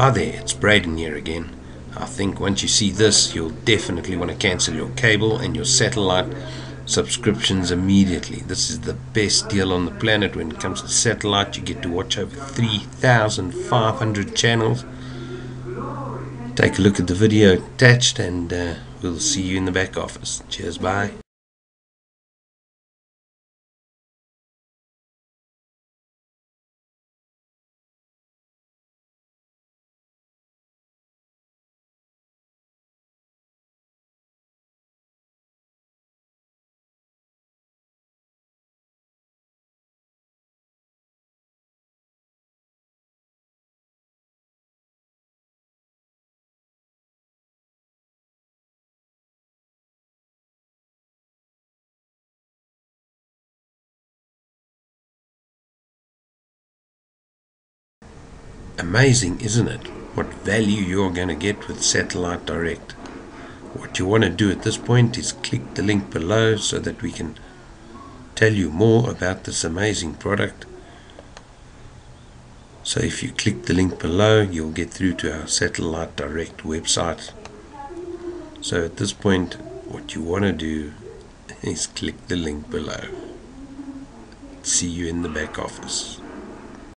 Hi there, it's Braden here again. I think once you see this, you'll definitely want to cancel your cable and your satellite subscriptions immediately. This is the best deal on the planet when it comes to satellite. You get to watch over 3,500 channels. Take a look at the video attached, and uh, we'll see you in the back office. Cheers, bye. Amazing, isn't it? What value you're going to get with Satellite Direct. What you want to do at this point is click the link below so that we can tell you more about this amazing product. So if you click the link below, you'll get through to our Satellite Direct website. So at this point, what you want to do is click the link below. See you in the back office.